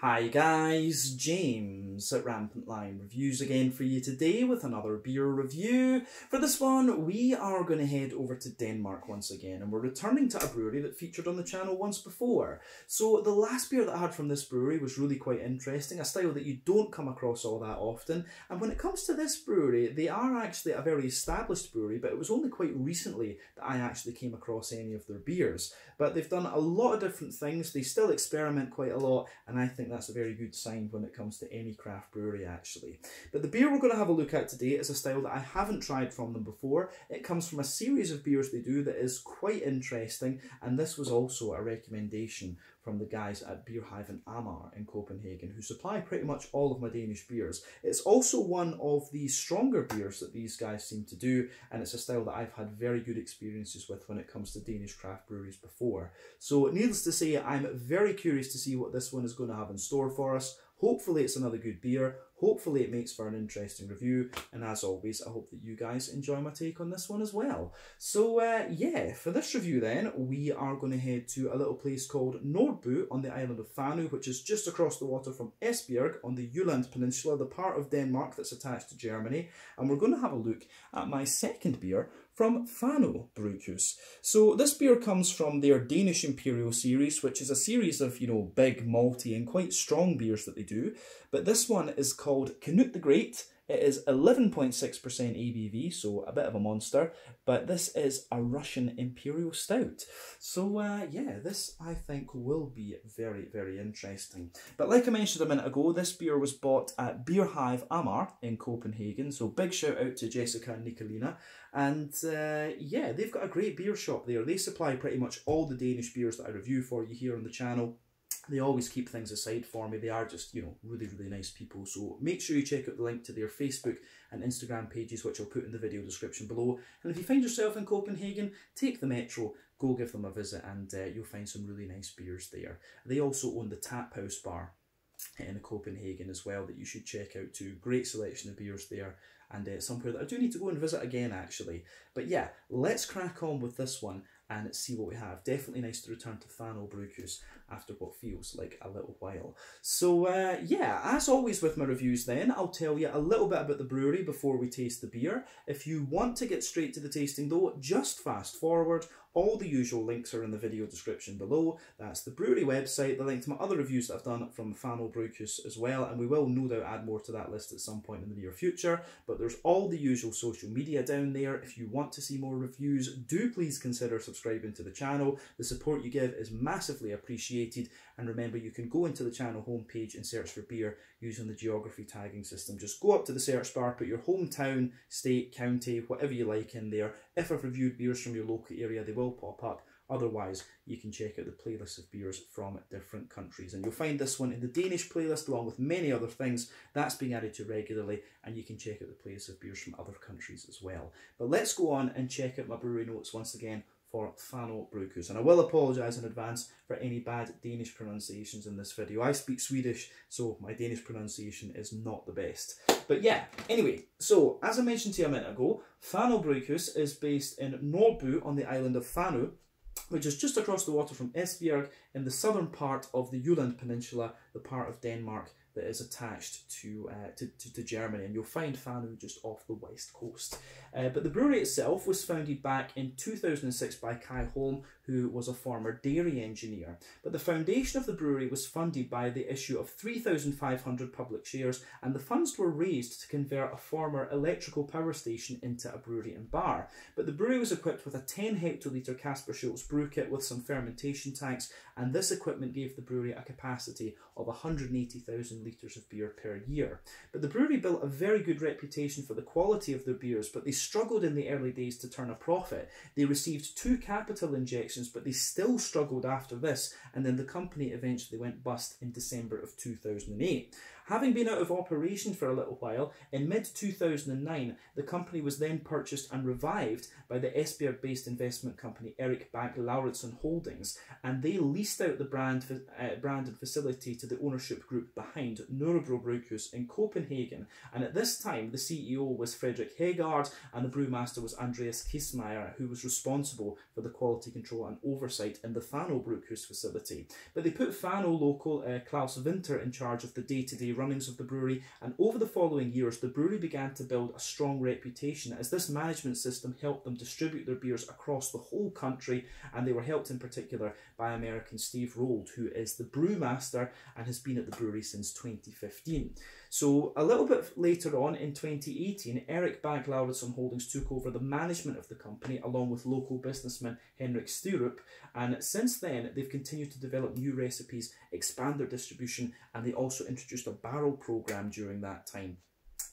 Hi guys, James at Rampant Lion Reviews again for you today with another beer review. For this one, we are going to head over to Denmark once again and we're returning to a brewery that featured on the channel once before. So the last beer that I had from this brewery was really quite interesting, a style that you don't come across all that often. And when it comes to this brewery, they are actually a very established brewery, but it was only quite recently that I actually came across any of their beers. But they've done a lot of different things, they still experiment quite a lot, and I think think that's a very good sign when it comes to any craft brewery actually. But the beer we're going to have a look at today is a style that I haven't tried from them before. It comes from a series of beers they do that is quite interesting and this was also a recommendation from the guys at Beer Hive Amager in Copenhagen, who supply pretty much all of my Danish beers. It's also one of the stronger beers that these guys seem to do, and it's a style that I've had very good experiences with when it comes to Danish craft breweries before. So, needless to say, I'm very curious to see what this one is going to have in store for us. Hopefully, it's another good beer. Hopefully it makes for an interesting review, and as always, I hope that you guys enjoy my take on this one as well. So uh, yeah, for this review then, we are going to head to a little place called Nordby on the island of Fanø, which is just across the water from Esbjerg on the Jutland Peninsula, the part of Denmark that's attached to Germany, and we're going to have a look at my second beer from Fano Bryghus. So this beer comes from their Danish Imperial series, which is a series of, you know, big, malty and quite strong beers that they do. But this one is called Canute the Great, it is 11.6% ABV, so a bit of a monster, but this is a Russian Imperial Stout. So uh, yeah, this I think will be very, very interesting. But like I mentioned a minute ago, this beer was bought at Beer Hive Amager in Copenhagen, so big shout out to Jessica and Nicolina. And uh, yeah, they've got a great beer shop there. They supply pretty much all the Danish beers that I review for you here on the channel they always keep things aside for me. They are just, you know, really, really nice people. So make sure you check out the link to their Facebook and Instagram pages, which I'll put in the video description below. And if you find yourself in Copenhagen, take the metro, go give them a visit, and uh, you'll find some really nice beers there. They also own the Tap House Bar in Copenhagen as well that you should check out too. Great selection of beers there and uh, somewhere that I do need to go and visit again actually. But yeah, let's crack on with this one and see what we have. Definitely nice to return to Fano Bryghus after what feels like a little while. So uh, yeah, as always with my reviews then, I'll tell you a little bit about the brewery before we taste the beer. If you want to get straight to the tasting though, just fast forward all the usual links are in the video description below. That's the brewery website, the link to my other reviews that I've done from Fano Bryghus as well, and we will no doubt add more to that list at some point in the near future. But there's all the usual social media down there. If you want to see more reviews, do please consider subscribing to the channel. The support you give is massively appreciated, and remember you can go into the channel homepage and search for beer using the geography tagging system. Just go up to the search bar, put your hometown, state, county, whatever you like in there. If I've reviewed beers from your local area, they will pop up. Otherwise, you can check out the playlist of beers from different countries. And you'll find this one in the Danish playlist along with many other things. That's being added to regularly, and you can check out the playlist of beers from other countries as well. But let's go on and check out my brewery notes once again for Fano. And I will apologise in advance for any bad Danish pronunciations in this video. I speak Swedish, so my Danish pronunciation is not the best. But yeah, anyway, so as I mentioned to you a minute ago, Fano Bryghus is based in Nordby on the island of Fanø, which is just across the water from Esbjerg in the southern part of the Jutland Peninsula, the part of Denmark that is attached to, uh, to, to, to, Germany, and you'll find Fanø just off the west coast. Uh, but the brewery itself was founded back in 2006 by Kai Holm, who was a former dairy engineer. But the foundation of the brewery was funded by the issue of 3,500 public shares, and the funds were raised to convert a former electrical power station into a brewery and bar. But the brewery was equipped with a 10 hectolitre Kaspar Schulz brew kit with some fermentation tanks, and this equipment gave the brewery a capacity of 180,000 litres of beer per year. But the brewery built a very good reputation for the quality of their beers, but they struggled in the early days to turn a profit. They received two capital injections, but they still struggled after this, and then the company eventually went bust in December of 2008. Having been out of operation for a little while, in mid 2009, the company was then purchased and revived by the Esbjerg based investment company Erik Bak Lauritzen Holdings, and they leased out the brand uh, branded facility to the ownership group behind Nørrebro Bryghus in Copenhagen. And at this time, the CEO was Frederick Hegard and the brewmaster was Anders Kissmeyer, who was responsible for the quality control and oversight in the Fano Bryghus facility. But they put Fano local uh, Klaus Winter in charge of the day-to-day -day runnings of the brewery, and over the following years, the brewery began to build a strong reputation as this management system helped them distribute their beers across the whole country, and they were helped in particular by American Steve Rold, who is the brewmaster and has been at the brewery since 2015. So a little bit later on in 2018, Erik Bag Lauritzen Holdings took over the management of the company along with local businessman Henrik Styrup. And since then, they've continued to develop new recipes, expand their distribution, and they also introduced a barrel program during that time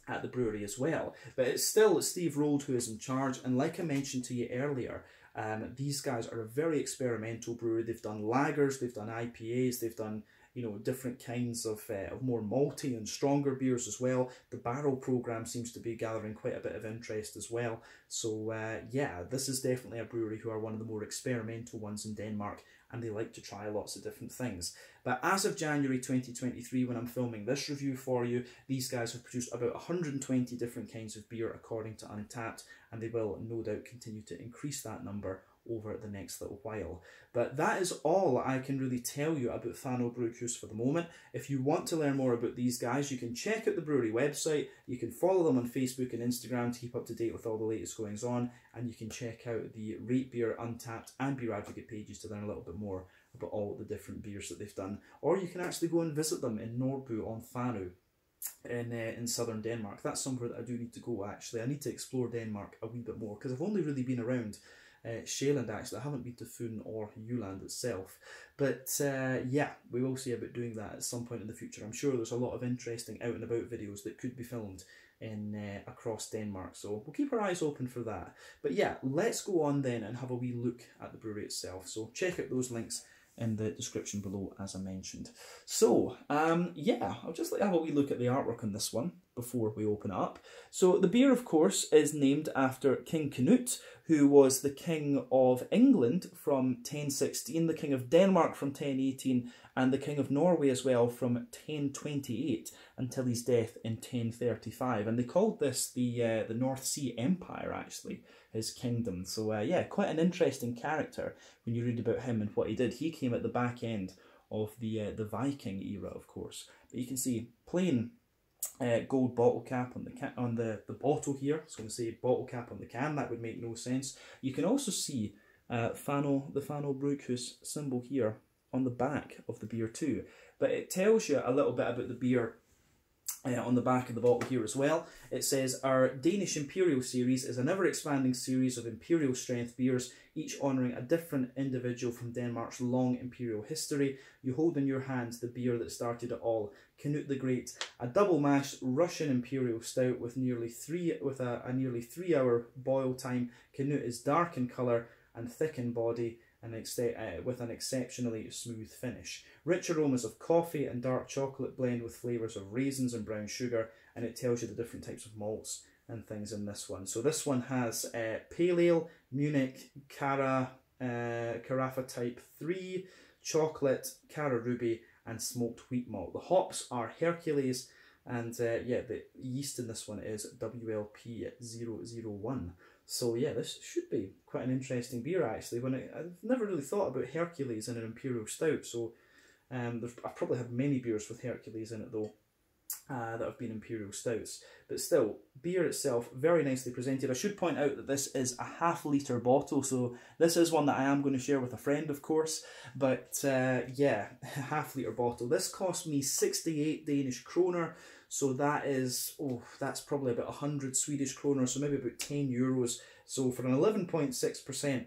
at the brewery as well. But it's still Steve Rold who is in charge. And like I mentioned to you earlier, um, these guys are a very experimental brewery. They've done lagers, they've done IPAs, they've done you know different kinds of, uh, of more malty and stronger beers as well. The barrel program seems to be gathering quite a bit of interest as well. So uh, yeah, this is definitely a brewery who are one of the more experimental ones in Denmark, and they like to try lots of different things. But as of January 2023, when I'm filming this review for you, these guys have produced about 120 different kinds of beer according to Untappd, and they will no doubt continue to increase that number over the next little while. But that is all I can really tell you about Fano Bryghus for the moment. If you want to learn more about these guys, you can check out the brewery website, you can follow them on Facebook and Instagram to keep up to date with all the latest goings on, and you can check out the Rate Beer, Untappd and Beer Advocate pages to learn a little bit more about all the different beers that they've done. Or you can actually go and visit them in Nordby on Fano in uh, in southern Denmark. That's somewhere that I do need to go actually. I need to explore Denmark a wee bit more because I've only really been around uh, Sjælland actually. I haven't been to Fyn or Jylland itself. But uh, yeah, we will see about doing that at some point in the future. I'm sure there's a lot of interesting out and about videos that could be filmed in uh, across Denmark. So we'll keep our eyes open for that. But yeah, let's go on then and have a wee look at the brewery itself. So check out those links in the description below as I mentioned. So um, yeah, I'll just like have a wee look at the artwork on this one before we open up. So the beer of course is named after King Canute who was the king of England from 1016, the king of Denmark from 1018 and the king of Norway as well from 1028 until his death in 1035 and they called this the uh, the North Sea Empire actually his kingdom. So uh, yeah, quite an interesting character when you read about him and what he did. He came at the back end of the uh, the Viking era, of course. But you can see plain uh, gold bottle cap on the ca- on the, the bottle here. It's going to say bottle cap on the can. That would make no sense. You can also see uh, Fano, the Fano Bryghus symbol here on the back of the beer too. But it tells you a little bit about the beer uh, on the back of the bottle here as well. It says, Our Danish Imperial series is an ever expanding series of imperial strength beers, each honouring a different individual from Denmark's long imperial history. You hold in your hands the beer that started it all, Canute the Great, a double mash Russian imperial stout with nearly three with a, a nearly three hour boil time. Canute is dark in colour and thick in body and uh, with an exceptionally smooth finish. Rich aromas of coffee and dark chocolate blend with flavours of raisins and brown sugar, and it tells you the different types of malts and things in this one. So this one has uh, Pale Ale, Munich, Cara, uh, Carafa Type 3, Chocolate, Cara Ruby, and Smoked Wheat Malt. The hops are Hercules, and uh, yeah, the yeast in this one is WLP001. So yeah, this should be quite an interesting beer actually. When I, I've never really thought about Hercules in an imperial stout, so um, I've probably had many beers with Hercules in it though. Uh, that have been imperial stouts, but still, beer itself very nicely presented. I should point out that this is a half litre bottle, so this is one that I am going to share with a friend, of course. But uh, yeah, half litre bottle. This cost me 68 Danish kroner, so that is, oh, that's probably about 100 Swedish kroner, so maybe about 10 euros. So for an 11.6%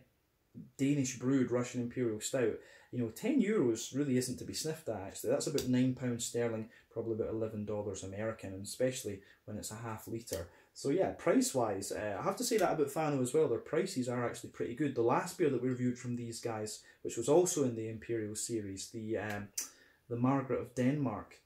Danish brewed Russian Imperial Stout, you know, 10 euros really isn't to be sniffed at actually. That's about £9 sterling, probably about $11 American, and especially when it's a half litre. So yeah, price-wise, uh, I have to say that about Fano as well. Their prices are actually pretty good. The last beer that we reviewed from these guys, which was also in the Imperial series, the um, the Margaret of Denmark,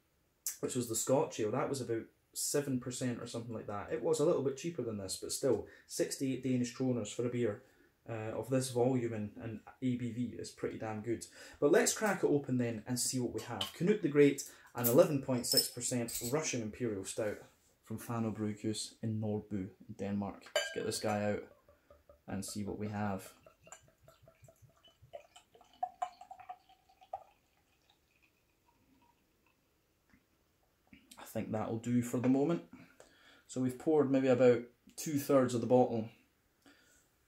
which was the Scotch ale, that was about 7% or something like that. It was a little bit cheaper than this, but still, 68 Danish kroners for a beer uh, of this volume and, and ABV is pretty damn good. But let's crack it open then and see what we have. Canute the Great, an 11.6% Russian Imperial Stout from Fano Bryghus in Nordby, Denmark. Let's get this guy out and see what we have. I think that'll do for the moment. So we've poured maybe about two thirds of the bottle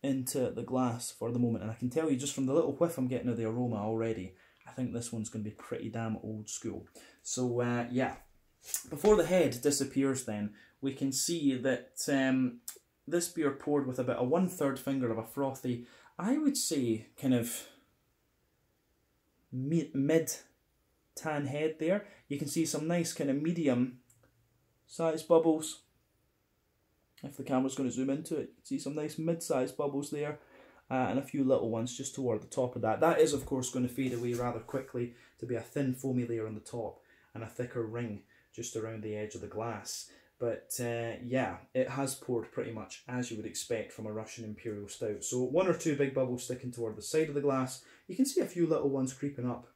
into the glass for the moment. And I can tell you just from the little whiff I'm getting of the aroma already, I think this one's going to be pretty damn old school. So uh, yeah, before the head disappears then, we can see that um, this beer poured with about a one third finger of a frothy, I would say kind of mid tan head there. You can see some nice kind of medium sized bubbles if the camera's going to zoom into it, see some nice mid-sized bubbles there. Uh, and a few little ones just toward the top of that. That is, of course, going to fade away rather quickly to be a thin foamy layer on the top and a thicker ring just around the edge of the glass. But uh, yeah, it has poured pretty much as you would expect from a Russian Imperial Stout. So one or two big bubbles sticking toward the side of the glass. You can see a few little ones creeping up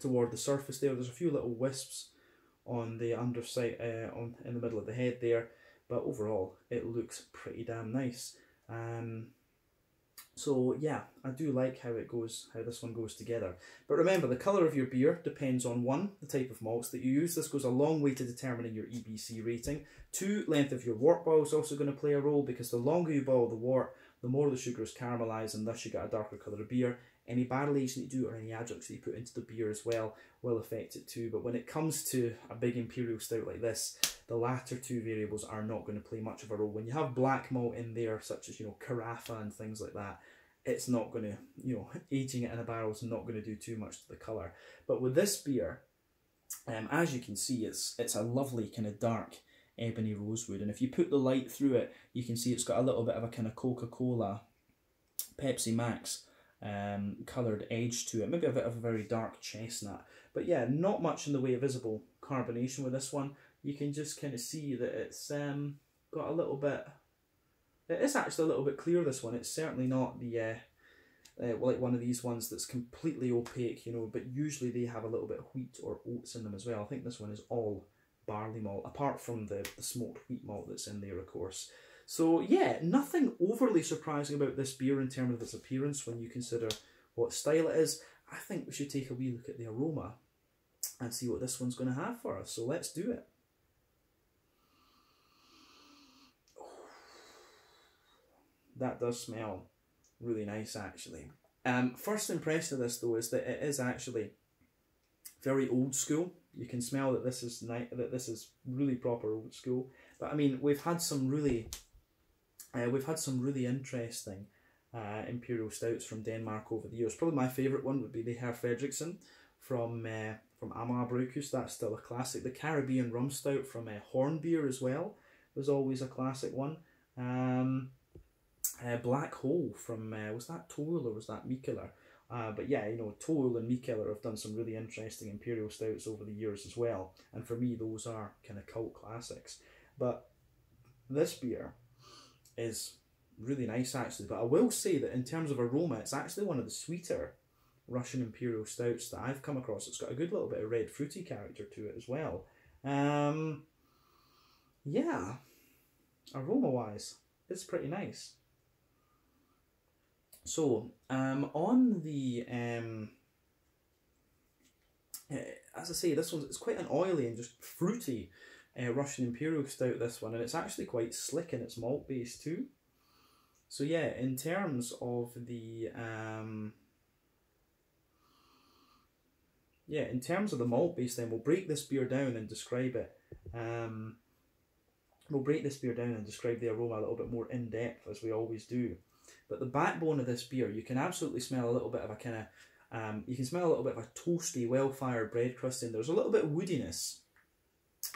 toward the surface there. There's a few little wisps on the underside, uh, on in the middle of the head there but overall it looks pretty damn nice. Um, so yeah, I do like how it goes, how this one goes together. But remember, the colour of your beer depends on one, the type of malts that you use. This goes a long way to determining your EBC rating. Two, length of your wort boil is also going to play a role because the longer you boil the wort, the more the sugar is caramelised and thus you get a darker colour of beer. Any barrel aging that you do or any adjuncts that you put into the beer as well will affect it too. But when it comes to a big imperial stout like this, the latter two variables are not going to play much of a role. When you have black malt in there, such as, you know, Carafa and things like that, it's not going to, you know, aging it in a barrel is not going to do too much to the colour. But with this beer, um, as you can see, it's it's a lovely kind of dark ebony rosewood. And if you put the light through it, you can see it's got a little bit of a kind of Coca-Cola, Pepsi Max um, coloured edge to it. Maybe a bit of a very dark chestnut. But yeah, not much in the way of visible carbonation with this one you can just kind of see that it's um, got a little bit. It is actually a little bit clear. This one. It's certainly not the uh, uh, like one of these ones that's completely opaque, you know. But usually they have a little bit of wheat or oats in them as well. I think this one is all barley malt, apart from the, the smoked wheat malt that's in there, of course. So yeah, nothing overly surprising about this beer in terms of its appearance when you consider what style it is. I think we should take a wee look at the aroma and see what this one's going to have for us. So let's do it. That does smell really nice actually. Um, first impression of this though is that it is actually very old school. You can smell that this is ni- that this is really proper old school. But I mean, we've had some really, uh, we've had some really interesting uh, imperial stouts from Denmark over the years. Probably my favourite one would be the Herr Frederiksen from uh, from Amager Bryghus. That's still a classic. The Caribbean rum stout from uh, Hornbeer as well was always a classic one. Um, uh, Black Hole from, uh, was that To Øl or was that Mikkeller? Uh, but yeah, you know, To Øl and Mikkeller have done some really interesting Imperial Stouts over the years as well. And for me, those are kind of cult classics. But this beer is really nice actually. But I will say that in terms of aroma, it's actually one of the sweeter Russian Imperial Stouts that I've come across. It's got a good little bit of red fruity character to it as well. Um, yeah, aroma wise, it's pretty nice. So, um, on the, um, uh, as I say, this one's it's quite an oily and just fruity uh, Russian Imperial Stout, this one, and it's actually quite slick in its malt base too. So yeah, in terms of the, um, yeah, in terms of the malt base then, we'll break this beer down and describe it. Um, we'll break this beer down and describe the aroma a little bit more in depth as we always do. But the backbone of this beer, you can absolutely smell a little bit of a kind of, um, you can smell a little bit of a toasty, well-fired bread crust in. There's a little bit of woodiness,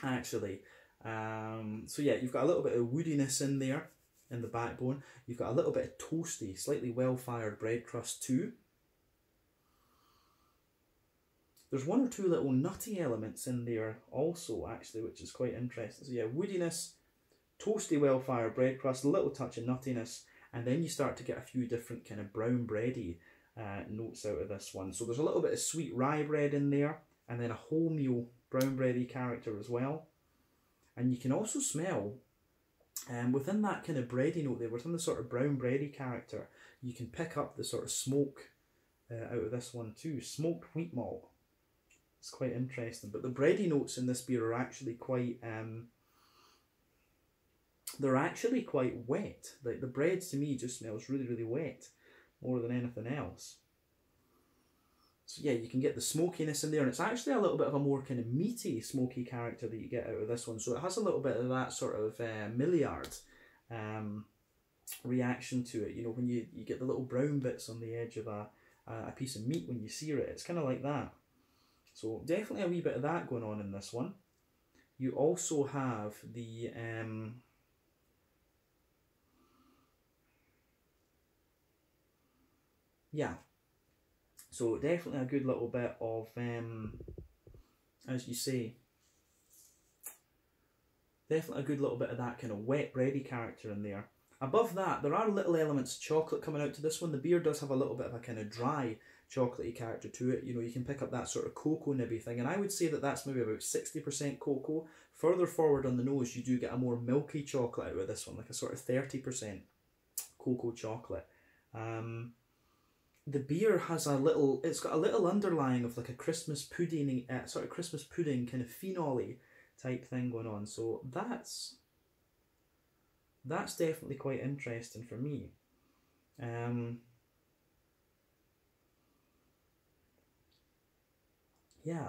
actually. Um, so yeah, you've got a little bit of woodiness in there, in the backbone. You've got a little bit of toasty, slightly well-fired bread crust too. There's one or two little nutty elements in there also, actually, which is quite interesting. So yeah, woodiness, toasty, well-fired bread crust, a little touch of nuttiness, And then you start to get a few different kind of brown bready uh, notes out of this one. So there's a little bit of sweet rye bread in there, and then a wholemeal brown bready character as well. And you can also smell, um, within that kind of bready note there, within the sort of brown bready character, you can pick up the sort of smoke uh, out of this one too. Smoked wheat malt. It's quite interesting. But the bready notes in this beer are actually quite um, they're actually quite wet. Like the bread to me just smells really, really wet more than anything else. So yeah, you can get the smokiness in there, and it's actually a little bit of a more kind of meaty, smoky character that you get out of this one. So it has a little bit of that sort of uh, Maillard um, reaction to it. You know, when you, you get the little brown bits on the edge of a, a piece of meat when you sear it, it's kind of like that. So definitely a wee bit of that going on in this one. You also have the um, yeah. So definitely a good little bit of, um, as you say, definitely a good little bit of that kind of wet bready character in there. Above that, there are little elements of chocolate coming out to this one. The beer does have a little bit of a kind of dry chocolatey character to it. You know, you can pick up that sort of cocoa nibby thing, and I would say that that's maybe about 60% cocoa. Further forward on the nose, you do get a more milky chocolate out of this one, like a sort of 30% cocoa chocolate. Um, the beer has a little it's got a little underlying of like a christmas pudding uh, sort of christmas pudding kind of phenol type thing going on. So that's that's definitely quite interesting for me. Um yeah.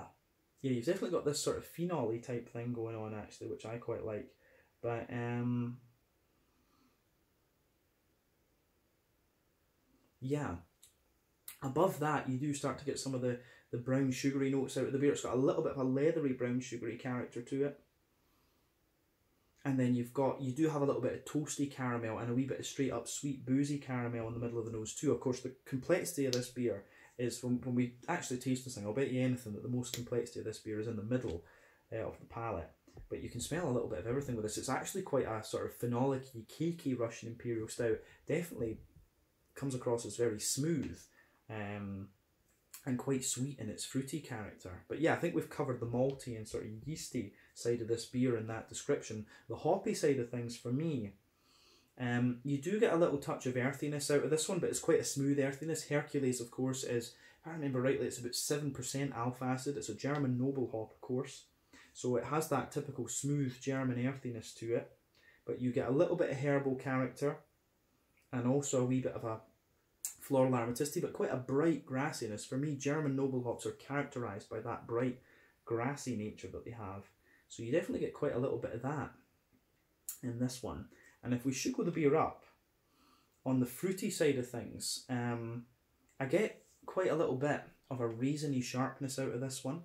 Yeah you've definitely got this sort of phenol type thing going on actually which i quite like. But um yeah Above that, you do start to get some of the, the brown sugary notes out of the beer. It's got a little bit of a leathery brown sugary character to it. And then you've got, you do have a little bit of toasty caramel and a wee bit of straight up sweet boozy caramel in the middle of the nose too. Of course, the complexity of this beer is when, when we actually taste this thing, I'll bet you anything that the most complexity of this beer is in the middle uh, of the palate. But you can smell a little bit of everything with this. It's actually quite a sort of phenolic cakey Russian Imperial Stout. Definitely comes across as very smooth um, and quite sweet in its fruity character. But yeah, I think we've covered the malty and sort of yeasty side of this beer in that description. The hoppy side of things for me, um, you do get a little touch of earthiness out of this one, but it's quite a smooth earthiness. Hercules, of course, is, if I remember rightly, it's about 7% alpha acid. It's a German noble hop, of course. So it has that typical smooth German earthiness to it. But you get a little bit of herbal character and also a wee bit of a floral aromaticity, but quite a bright grassiness. For me, German noble hops are characterised by that bright grassy nature that they have. So you definitely get quite a little bit of that in this one. And if we sugar the beer up, on the fruity side of things, um, I get quite a little bit of a raisiny sharpness out of this one.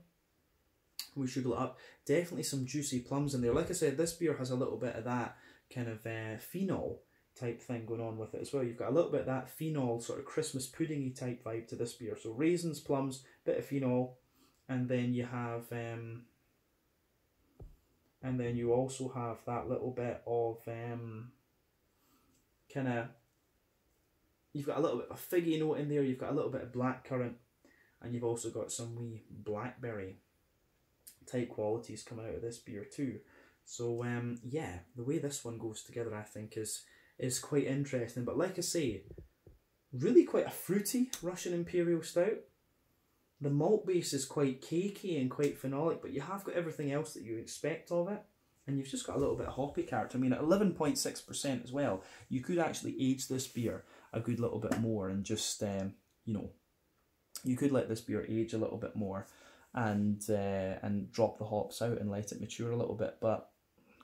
We sugar it up. Definitely some juicy plums in there. Like I said, this beer has a little bit of that kind of uh, phenol type thing going on with it as well. You've got a little bit of that phenol, sort of Christmas puddingy type vibe to this beer. So raisins, plums, bit of phenol, and then you have, um, and then you also have that little bit of um, kind of, you've got a little bit of figgy note in there. You've got a little bit of blackcurrant, and you've also got some wee blackberry type qualities coming out of this beer too. So um, yeah, the way this one goes together, I think, is is quite interesting. But like I say, really quite a fruity Russian Imperial Stout. The malt base is quite cakey and quite phenolic, but you have got everything else that you expect of it. And you've just got a little bit of hoppy character. I mean, at 11.6% as well, you could actually age this beer a good little bit more and just, um, you know, you could let this beer age a little bit more and uh, and drop the hops out and let it mature a little bit. But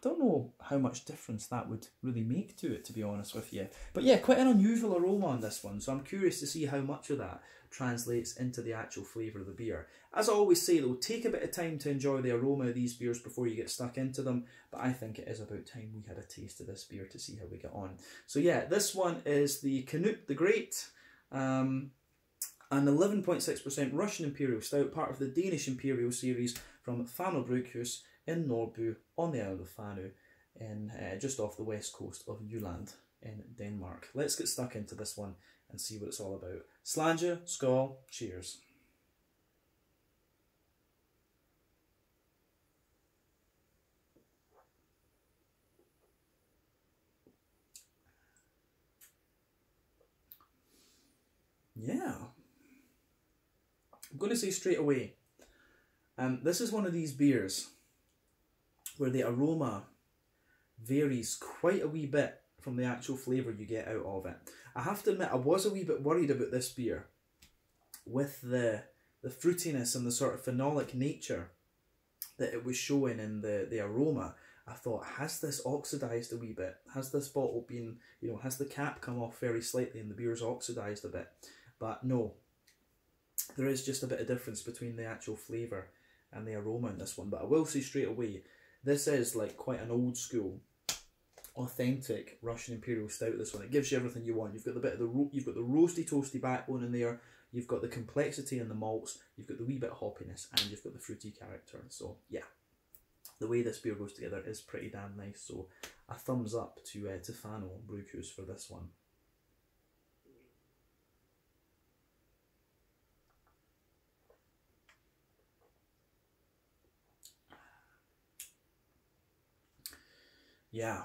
don't know how much difference that would really make to it, to be honest with you. But yeah, quite an unusual aroma on this one, so I'm curious to see how much of that translates into the actual flavour of the beer. As I always say though, take a bit of time to enjoy the aroma of these beers before you get stuck into them, but I think it is about time we had a taste of this beer to see how we get on. So yeah, this one is the Canute the Great, um, an 11.6% Russian Imperial Stout, part of the Danish Imperial series from Fanø in Nordby on the island of Fanø, in uh, just off the west coast of Jylland. in Denmark. Let's get stuck into this one and see what it's all about. Slàinte, skål, cheers. Yeah. I'm going to say straight away, um, this is one of these beers where the aroma varies quite a wee bit from the actual flavour you get out of it. I have to admit, I was a wee bit worried about this beer with the the fruitiness and the sort of phenolic nature that it was showing in the, the aroma. I thought, has this oxidised a wee bit? Has this bottle been, you know, has the cap come off very slightly and the beer's oxidised a bit? But no, there is just a bit of difference between the actual flavour and the aroma in this one. But I will say straight away, this is like quite an old school, authentic Russian Imperial Stout. This one, it gives you everything you want. You've got the bit of the you've got the roasty toasty backbone in there. You've got the complexity in the malts. You've got the wee bit of hoppiness, and you've got the fruity character. So yeah, the way this beer goes together is pretty damn nice. So a thumbs up to uh, to Fano Bryghus for this one. Yeah.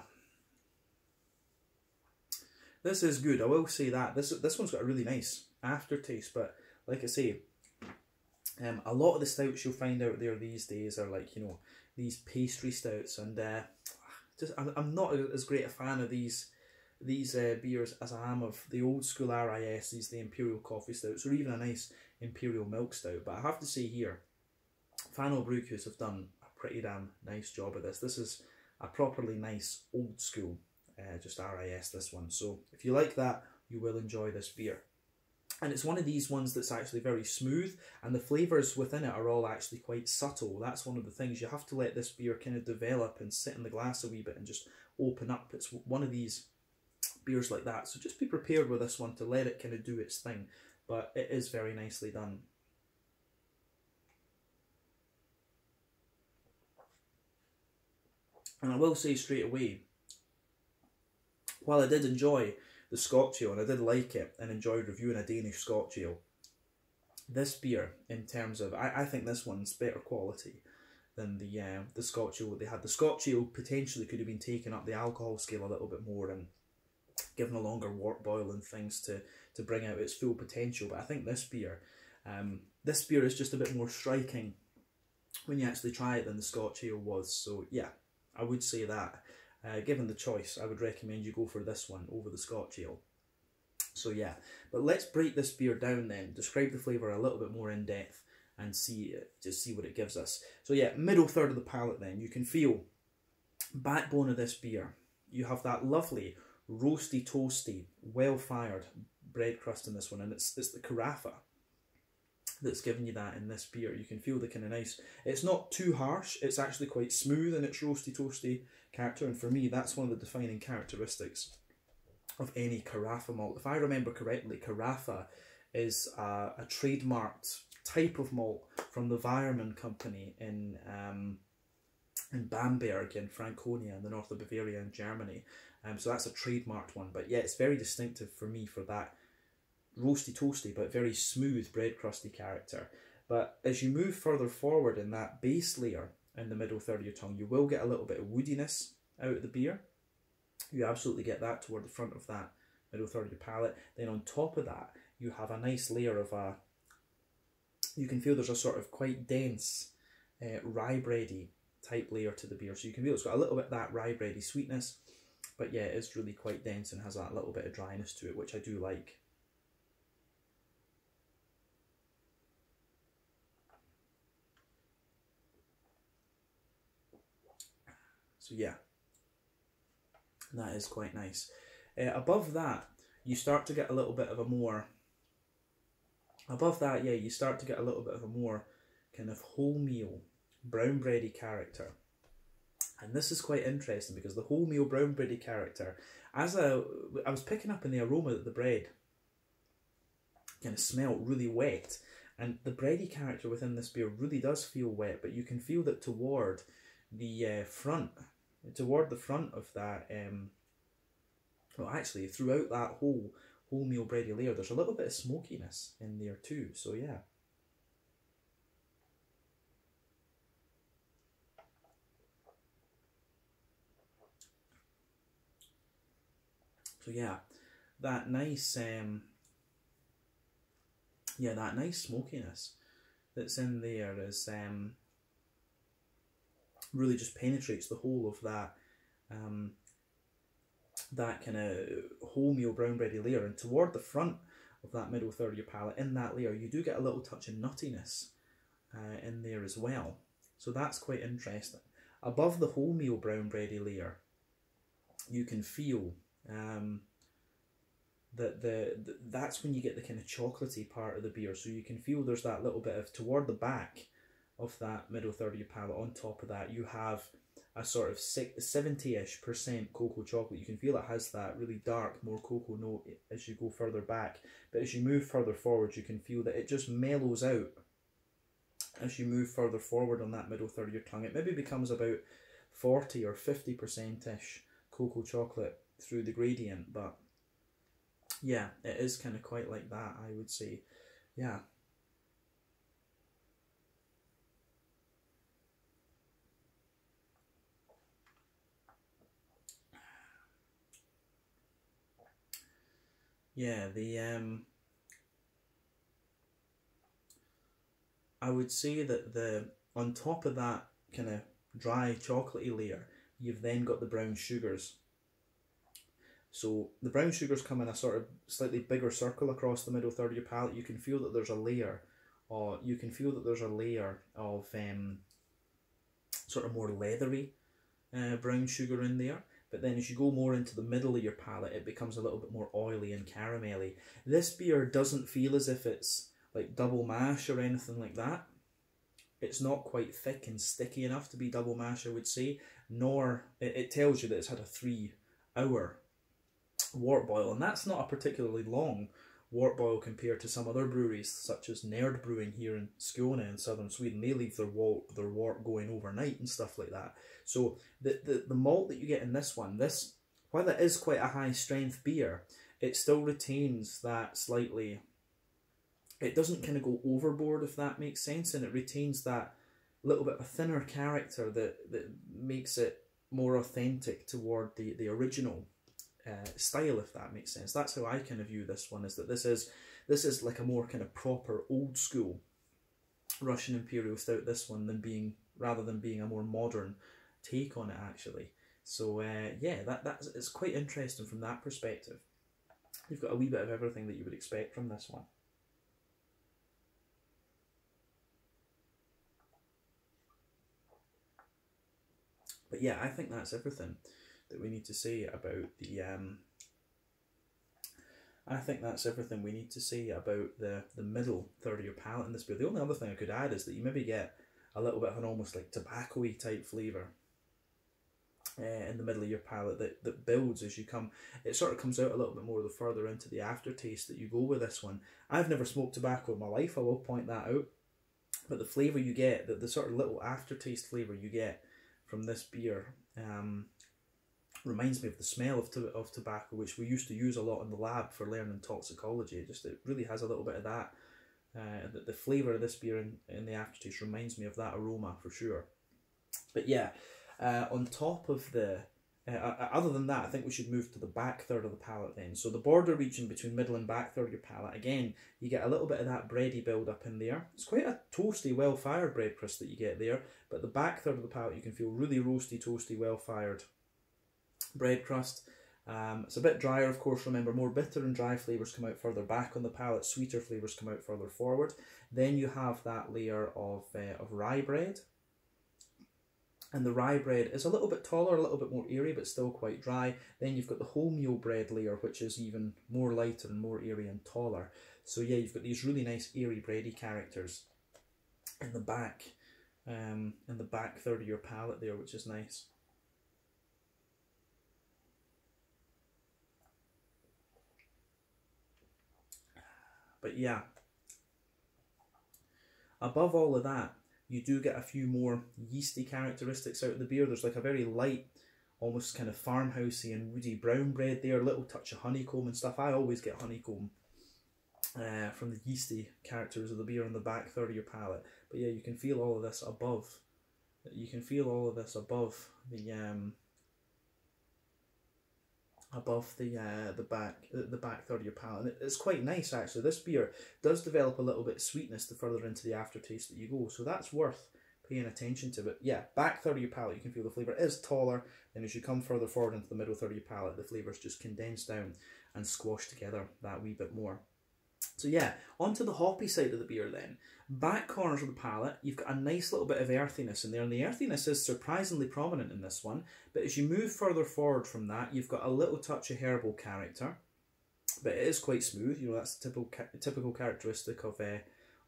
This is good. I will say that this this one's got a really nice aftertaste, but like I say, um, a lot of the stouts you'll find out there these days are like you know these pastry stouts, and uh, just I'm, I'm not as great a fan of these these uh, beers as I am of the old school RIS, these the imperial coffee stouts, or even a nice imperial milk stout. But I have to say here, Fano Bryghus have done a pretty damn nice job of this. This is a properly nice old school, uh, just RIS this one. So if you like that, you will enjoy this beer. And it's one of these ones that's actually very smooth, and the flavours within it are all actually quite subtle. That's one of the things you have to let this beer kind of develop and sit in the glass a wee bit and just open up. It's one of these beers like that. So just be prepared with this one to let it kind of do its thing. But it is very nicely done. And I will say straight away, while I did enjoy the Scotch ale and I did like it and enjoyed reviewing a Danish Scotch ale, this beer, in terms of, I, I think this one's better quality than the uh, the Scotch ale they had. The Scotch ale potentially could have been taken up the alcohol scale a little bit more and given a longer wort boil and things to, to bring out its full potential. But I think this beer, um, this beer is just a bit more striking when you actually try it than the Scotch ale was. So yeah, I would say that. Uh, given the choice, I would recommend you go for this one over the Scotch ale. So yeah, but let's break this beer down then, describe the flavour a little bit more in depth and see just see what it gives us. So yeah, middle third of the palate then, you can feel backbone of this beer. You have that lovely roasty toasty, well fired bread crust in this one and it's it's the carafa that's giving you that in this beer. You can feel the kind of nice. It's not too harsh. It's actually quite smooth in its roasty toasty character, and for me, that's one of the defining characteristics of any carafa malt. If I remember correctly, carafa is a, a trademarked type of malt from the Weyermann company in um, in Bamberg in Franconia in the north of Bavaria in Germany. Um, so that's a trademarked one. But yeah, it's very distinctive for me for that roasty toasty but very smooth bread crusty character. But as you move further forward in that base layer in the middle third of your tongue, you will get a little bit of woodiness out of the beer. You absolutely get that toward the front of that middle third of your palate. Then on top of that, you have a nice layer of a. You can feel there's a sort of quite dense uh, rye bready type layer to the beer, so you can feel it's got a little bit that rye bready sweetness, but yeah, it's really quite dense and has that little bit of dryness to it, which I do like. So yeah, that is quite nice. Uh, above that, you start to get a little bit of a more. Above that, yeah, you start to get a little bit of a more kind of wholemeal, brown bready character. And this is quite interesting because the wholemeal brown bready character, as I, I was picking up in the aroma that the bread kind of smelled really wet. And the bready character within this beer really does feel wet, but you can feel that toward the uh, front toward the front of that um, well, actually, throughout that whole wholemeal bready layer, there's a little bit of smokiness in there too. So yeah. So yeah, that nice, um, yeah, that nice smokiness that's in there is um, really just penetrates the whole of that um, that kind of wholemeal brown bready layer, and toward the front of that middle third of your palate, in that layer, you do get a little touch of nuttiness uh, in there as well. So that's quite interesting. Above the wholemeal brown bready layer, you can feel um, that the, the that's when you get the kind of chocolatey part of the beer. So you can feel there's that little bit of toward the back of that middle third of your palate. On top of that, you have a sort of 70-ish percent cocoa chocolate. You can feel it has that really dark, more cocoa note as you go further back. But as you move further forward, you can feel that it just mellows out as you move further forward on that middle third of your tongue. It maybe becomes about 40 or 50%-ish cocoa chocolate through the gradient, but yeah, it is kind of quite like that, I would say. Yeah. Yeah, the um I would say that the on top of that kind of dry chocolatey layer, you've then got the brown sugars so the brown sugars come in a sort of slightly bigger circle across the middle third of your palate. You can feel that there's a layer, or you can feel that there's a layer of um, sort of more leathery uh, brown sugar in there. But then as you go more into the middle of your palate, it becomes a little bit more oily and caramelly. This beer doesn't feel as if it's like double mash or anything like that. It's not quite thick and sticky enough to be double mash, I would say. Nor it, it tells you that it's had a three hour wort boil, and that's not a particularly long wort boil compared to some other breweries such as Nerd Brewing here in Skåne in southern Sweden. They leave their wort, their wort going overnight and stuff like that. So the, the, the malt that you get in this one, this while it is quite a high strength beer, it still retains that slightly. It doesn't kind of go overboard if that makes sense, and it retains that little bit of a thinner character that that makes it more authentic toward the the original uh, style, if that makes sense. That's how I kind of view this one. Is that this is this is like a more kind of proper old school Russian Imperial Stout. This one than being rather than being a more modern take on it actually. So uh, yeah, that that's it's quite interesting from that perspective. You've got a wee bit of everything that you would expect from this one. But yeah, I think that's everything that we need to say about the um, I think that's everything we need to say about the, the middle third of your palate in this beer. The only other thing I could add is that you maybe get a little bit of an almost like tobacco-y type flavour uh, in the middle of your palate that, that builds as you come. It sort of comes out a little bit more the further into the aftertaste that you go with this one. I've never smoked tobacco in my life, I will point that out. But the flavour you get, the, the sort of little aftertaste flavour you get from this beer um, reminds me of the smell of, to- of tobacco, which we used to use a lot in the lab for learning toxicology. Just it really has a little bit of that. Uh, the, the flavour of this beer in, in the aftertaste reminds me of that aroma for sure. But yeah, uh, on top of the, uh, uh, other than that, I think we should move to the back third of the palate then. So the border region between middle and back third of your palate, again, you get a little bit of that bready build up in there. It's quite a toasty, well fired bread crust that you get there, but the back third of the palate you can feel really roasty, toasty, well fired bread crust. Um, it's a bit drier, of course. Remember, more bitter and dry flavours come out further back on the palate. Sweeter flavours come out further forward. Then you have that layer of uh, of rye bread, and the rye bread is a little bit taller, a little bit more airy, but still quite dry. Then you've got the wholemeal bread layer, which is even more lighter and more airy and taller. So yeah, you've got these really nice airy bready characters in the back, um, in the back third of your palate there, which is nice. But yeah, above all of that, you do get a few more yeasty characteristics out of the beer. There's like a very light, almost kind of farmhousey and woody brown bread there, a little touch of honeycomb and stuff. I always get honeycomb uh, from the yeasty characters of the beer on the back third of your palate. But yeah, you can feel all of this above. You can feel all of this above the um, above the uh, the back the back third of your palate. And it's quite nice actually. This beer does develop a little bit of sweetness the further into the aftertaste that you go, so that's worth paying attention to. But yeah, back third of your palate, you can feel the flavour is taller. Then as you come further forward into the middle third of your palate, the flavours just condense down and squash together that wee bit more. So yeah, onto the hoppy side of the beer then. Back corners of the palate, you've got a nice little bit of earthiness in there, and the earthiness is surprisingly prominent in this one. But as you move further forward from that, you've got a little touch of herbal character, but it is quite smooth. You know that's typical typical characteristic of uh,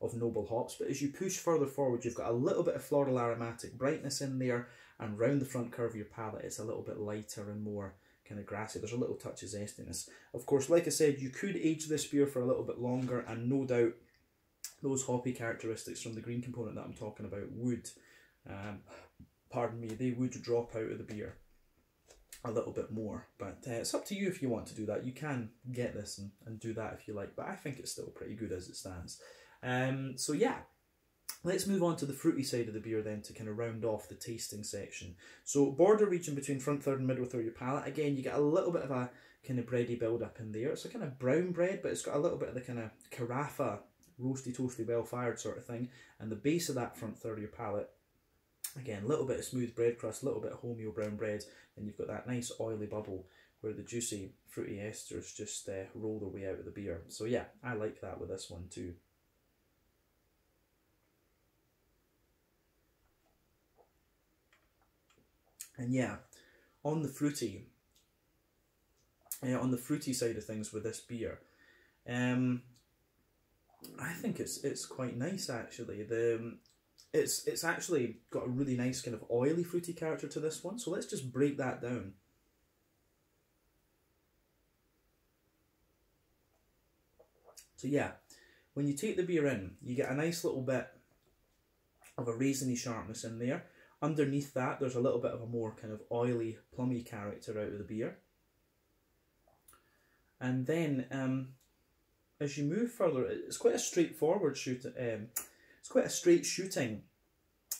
of noble hops. But as you push further forward, you've got a little bit of floral aromatic brightness in there, and round the front curve of your palate, it's a little bit lighter and more kind of grassy. There's a little touch of zestiness. Of course, like I said, you could age this beer for a little bit longer, and no doubt those hoppy characteristics from the green component that I'm talking about would, um, pardon me, they would drop out of the beer a little bit more. But uh, it's up to you if you want to do that. You can get this and, and do that if you like, but I think it's still pretty good as it stands. Um, so yeah, Let's move on to the fruity side of the beer then to kind of round off the tasting section. So border region between front third and middle third of your palate. Again, you get a little bit of a kind of bready build up in there. It's a kind of brown bread, but it's got a little bit of the kind of carafa, roasty, toasty, well fired sort of thing. And the base of that front third of your palate, again, a little bit of smooth bread crust, a little bit of wholemeal brown bread, and you've got that nice oily bubble where the juicy fruity esters just uh, roll their way out of the beer. So yeah, I like that with this one too. And yeah, on the fruity, uh, on the fruity side of things with this beer, um, I think it's it's quite nice actually. The um, it's it's actually got a really nice kind of oily fruity character to this one. So let's just break that down. So yeah, when you take the beer in, you get a nice little bit of a raisiny sharpness in there. Underneath that, there's a little bit of a more kind of oily, plummy character out of the beer. And then, um, as you move further, it's quite a straightforward shoot. Um, it's quite a straight shooting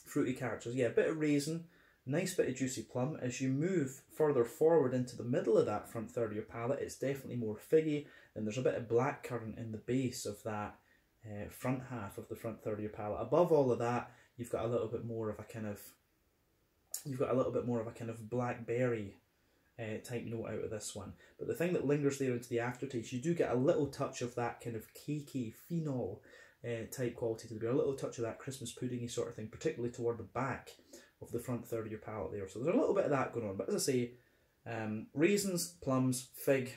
fruity characters. Yeah, a bit of raisin, nice bit of juicy plum. As you move further forward into the middle of that front third of your palate, it's definitely more figgy. and there's a bit of black currant in the base of that uh, front half of the front third of your palate. Above all of that, you've got a little bit more of a kind of you've got a little bit more of a kind of blackberry uh, type note out of this one. But the thing that lingers there into the aftertaste, you do get a little touch of that kind of cakey phenol uh, type quality to the beer, a little touch of that Christmas puddingy sort of thing, particularly toward the back of the front third of your palate there. So there's a little bit of that going on. But as I say, um, raisins, plums, fig,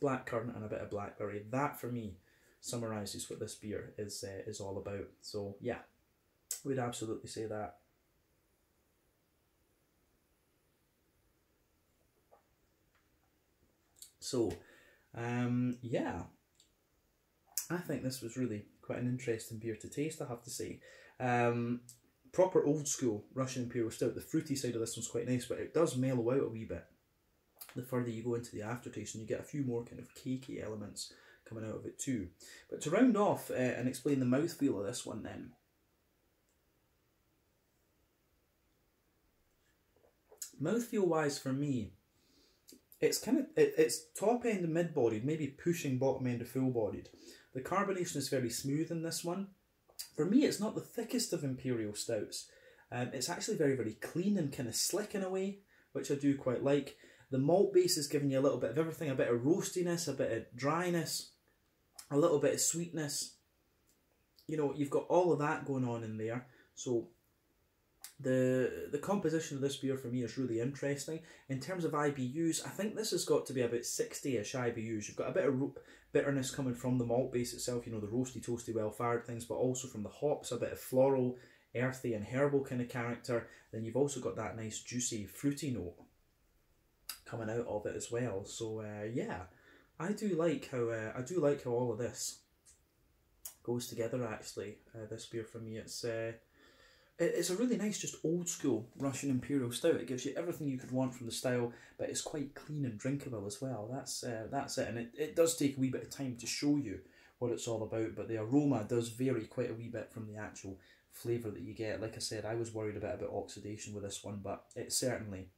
blackcurrant, and a bit of blackberry. That for me summarises what this beer is uh, is all about. So yeah, we'd absolutely say that. So, um, yeah, I think this was really quite an interesting beer to taste, I have to say. Um, proper old school Russian Imperial Stout. The fruity side of this one's quite nice, but it does mellow out a wee bit the further you go into the aftertaste, and you get a few more kind of cakey elements coming out of it too. But to round off uh, and explain the mouthfeel of this one then, mouthfeel wise for me, it's kind of it, it's top end mid bodied, maybe pushing bottom end to full bodied. The carbonation is very smooth in this one. For me, it's not the thickest of imperial stouts. Um, it's actually very very clean and kind of slick in a way, which I do quite like. The malt base is giving you a little bit of everything, a bit of roastiness, a bit of dryness, a little bit of sweetness. You know, you've got all of that going on in there. So the the composition of this beer for me is really interesting. In terms of IBUs, I think this has got to be about 60-ish IBUs. You've got a bit of bitterness coming from the malt base itself, you know, the roasty, toasty, well-fired things, but also from the hops, a bit of floral, earthy and herbal kind of character. Then you've also got that nice juicy, fruity note coming out of it as well. So uh, yeah, I do like how uh, I do like how all of this goes together. Actually, uh, this beer for me, it's uh, it's a really nice, just old school Russian Imperial Stout. It gives you everything you could want from the style, but it's quite clean and drinkable as well. That's uh, that's it, and it, it does take a wee bit of time to show you what it's all about, but the aroma does vary quite a wee bit from the actual flavour that you get. Like I said, I was worried a bit about oxidation with this one, but it certainly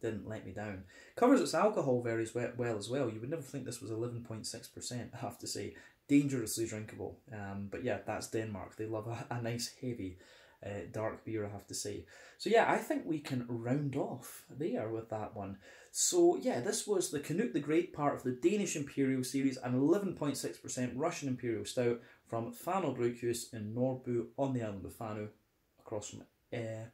didn't let me down. Covers its alcohol very well as well. You would never think this was 11.6%, I have to say. Dangerously drinkable. Um, but yeah, that's Denmark. They love a, a nice heavy uh, dark beer, I have to say. So yeah, I think we can round off there with that one. So yeah, this was the Canute the Great part of the Danish Imperial series, an 11.6% Russian Imperial Stout from Fanø Bryghus in Nordby on the island of Fanø, across from uh,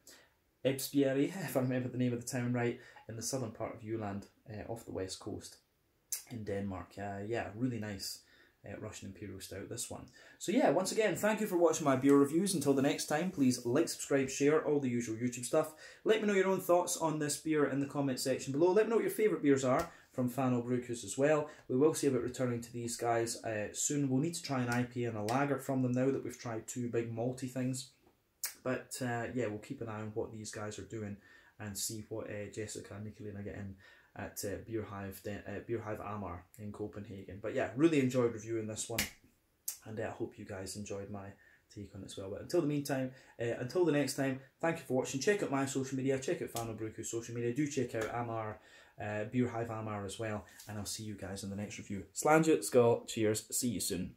Esbjerg, if I remember the name of the town right, in the southern part of Jylland, uh, off the west coast in Denmark. Uh, yeah, really nice uh, Russian Imperial Stout, this one. So yeah, once again, thank you for watching my beer reviews. Until the next time, please like, subscribe, share, all the usual YouTube stuff. Let me know your own thoughts on this beer in the comment section below. Let me know what your favourite beers are from Fanø Bryghus as well. We will see about returning to these guys uh, soon. We'll need to try an IPA and a lager from them now that we've tried two big malty things. But uh, yeah, we'll keep an eye on what these guys are doing and see what uh, Jessica and Nicolina get in at uh, Beer Hive uh, Beer Hive Amager in Copenhagen. But yeah, really enjoyed reviewing this one, and uh, I hope you guys enjoyed my take on it as well. But until the meantime, uh, until the next time, thank you for watching. Check out my social media. Check out Fanø Bryghus social media. Do check out Amager. Uh, Beer Hive Amager as well, and I'll see you guys in the next review. Sláinte, Skål, cheers, see you soon.